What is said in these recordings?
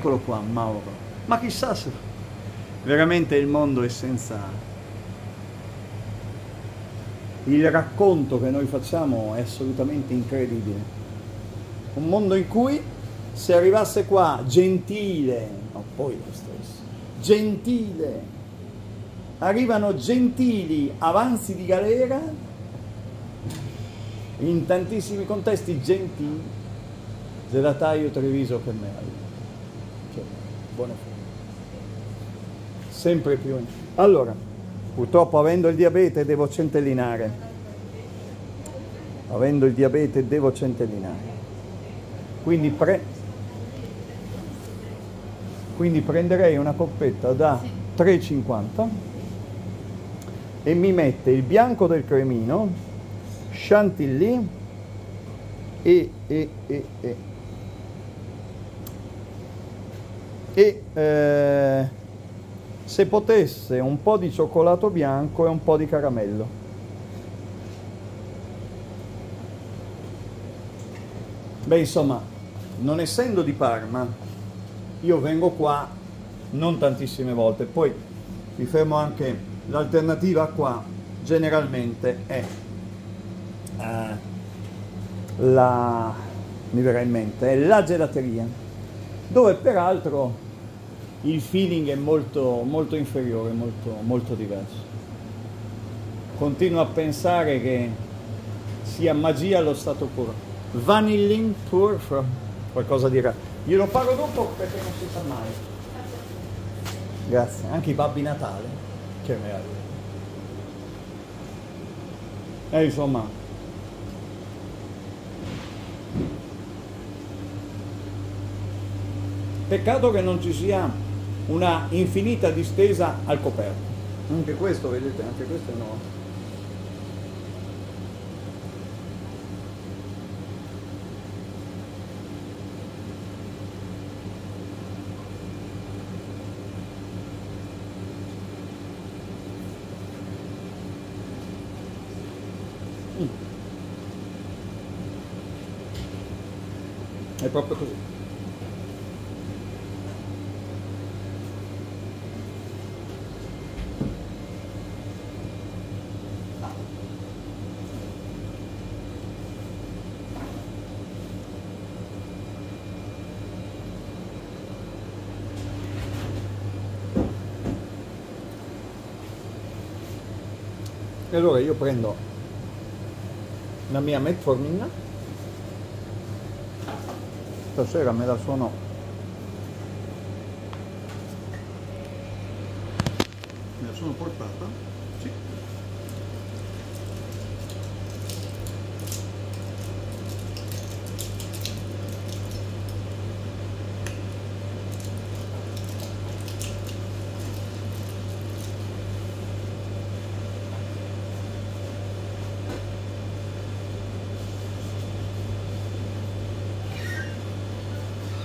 Eccolo qua, Mauro. Ma chissà se veramente il mondo è senza... Il racconto che noi facciamo è assolutamente incredibile. Un mondo in cui se arrivasse qua gentile, no, poi lo stesso, gentile, arrivano gentili avanzi di galera, in tantissimi contesti gentili, gelataio Treviso che meraviglia buona forma. Sempre più. Allora, purtroppo avendo il diabete devo centellinare. Avendo il diabete devo centellinare. Quindi, pre... Quindi prenderei una coppetta da 3,50 e mi mette il bianco del cremino, chantilly e, e, e, e e eh, se potesse un po' di cioccolato bianco e un po' di caramello. Beh, insomma, non essendo di Parma, io vengo qua non tantissime volte, poi vi fermo anche l'alternativa qua generalmente è eh, la mi verrà in mente è la gelateria dove peraltro il feeling è molto, molto inferiore, molto, molto diverso. Continuo a pensare che sia magia allo stato puro. Vanillin pur, qualcosa dirà. Glielo pago dopo perché non si sa mai. Grazie. Anche i babbi Natale. Che meraviglia. E insomma, Peccato che non ci sia una infinita distesa al coperto. Anche questo, vedete, anche questo è nuovo. Mm. È proprio così. E allora io prendo la mia metformina, stasera me la sono me la sono portata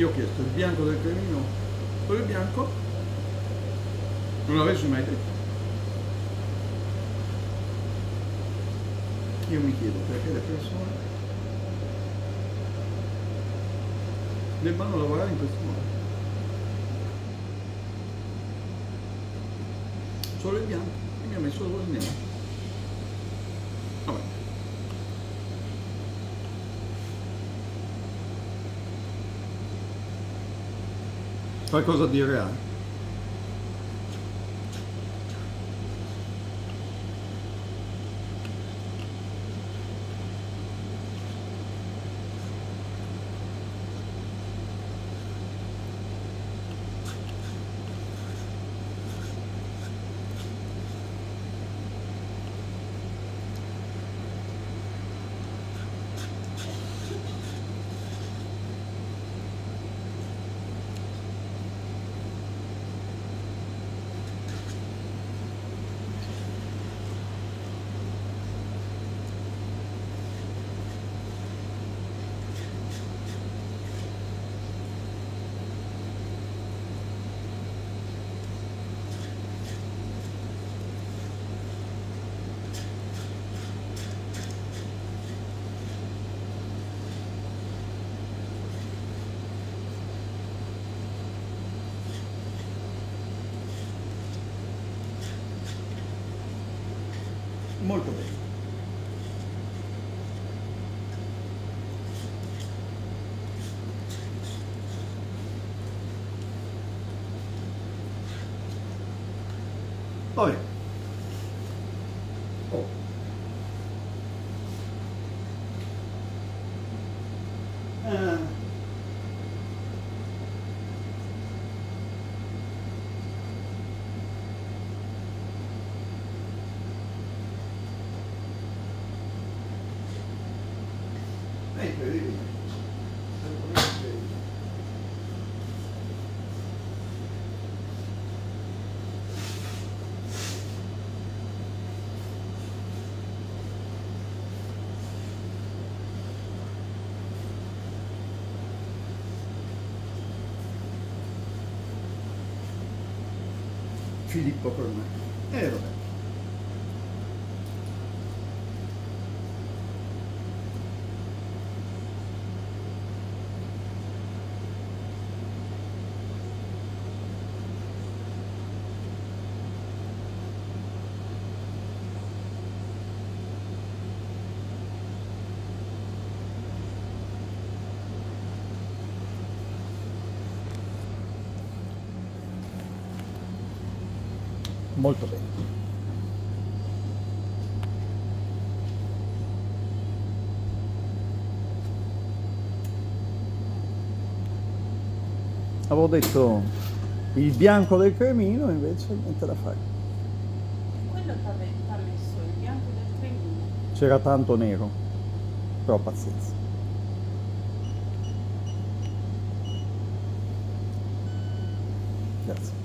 io ho chiesto il bianco del cremino, quello bianco, non l'avessi mai detto. Io mi chiedo perché le persone debbano lavorare in questo modo. Solo il bianco e mi ha messo solo il nero. Qualcosa di reale. Bene. Poi. Filippo Cornelio. Eh, vabbè. Molto bene. Avevo detto il bianco del cremino, invece niente da fare. Quello t'ha t'ha messo il bianco del cremino. C'era tanto nero, però pazienza. Grazie.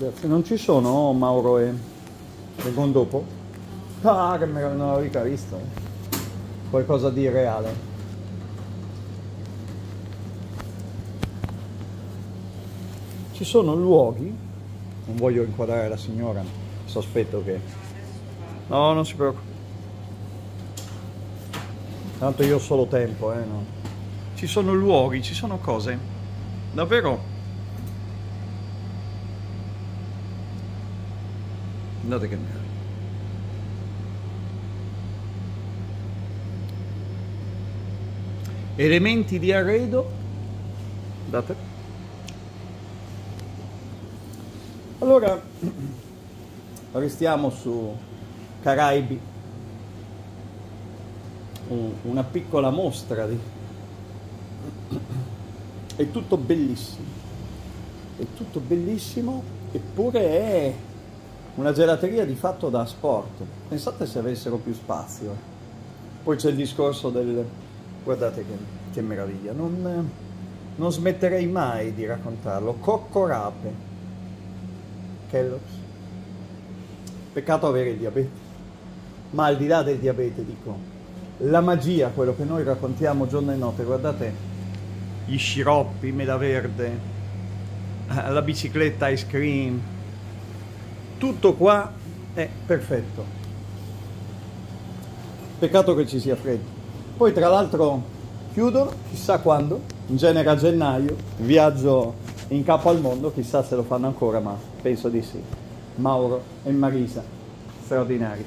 Grazie. Non ci sono Mauro e vengono dopo? Ah, che me non mica visto. Qualcosa di reale. Ci sono luoghi, non voglio inquadrare la signora, sospetto che... No, non si preoccupi. Tanto io ho solo tempo, eh, no. Ci sono luoghi, ci sono cose davvero... Guardate che meraviglia. Elementi di arredo. Date. Allora, restiamo su Caraibi, Un- una piccola mostra di... È tutto bellissimo, è tutto bellissimo, eppure è una gelateria di fatto da sport. Pensate se avessero più spazio. Poi c'è il discorso del... Guardate che, che meraviglia, non, non smetterei mai di raccontarlo. Coccorape, Kellogg's. Peccato avere il diabete. Ma al di là del diabete, dico, la magia, quello che noi raccontiamo giorno e notte, guardate gli sciroppi, mela verde, la bicicletta ice cream, tutto qua è perfetto. Peccato che ci sia freddo. Poi tra l'altro chiudono, chissà quando, in genere a gennaio, viaggio in capo al mondo, chissà se lo fanno ancora, ma penso di sì. Mauro e Marisa, straordinari.